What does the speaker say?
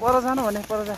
पर जानु भने पर जा।